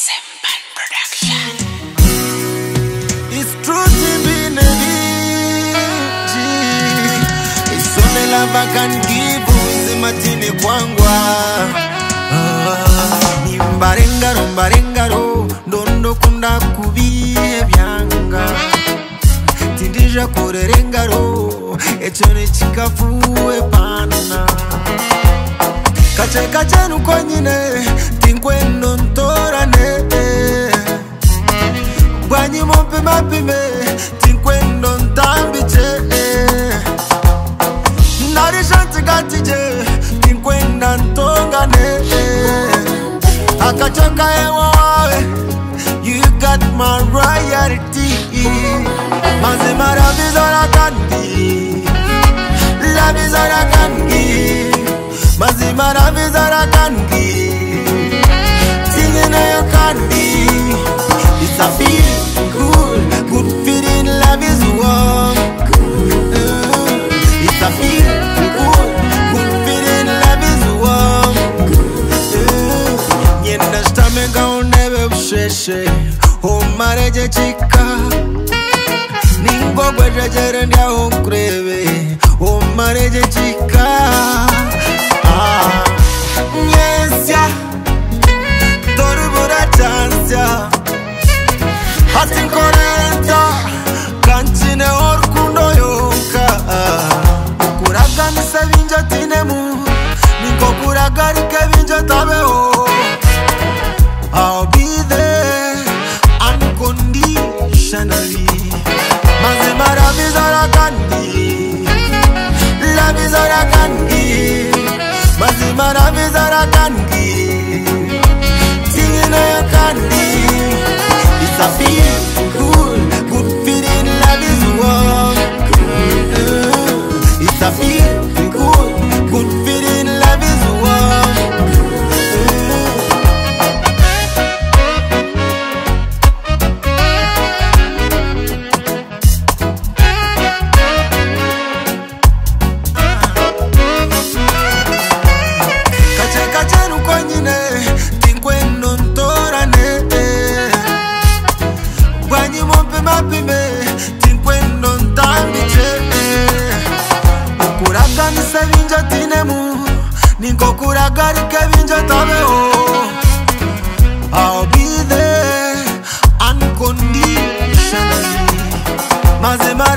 Sempan Production. It's truth in the It's only love I can give. Uzimatini kwangwa. Mbarengaro, mbarengaro, ndondokunda kubiye byanga tindijakorera engaro ekyo nekikafuwe pana kace kace nuko nyine ewa wawe you got my royalty. Mazima reshe omarejechika oh, ningogwerejere ndiaho nkurebe omarejechika oh, nyesya ah. dorubura cansya hasinkoreta kancine orukundo yonka okuraganisa binjo tinemu ninkokuragarike binjo tabe I can give. Okura gari Kevin Jetabeho I'll be there unconditionally. Mazema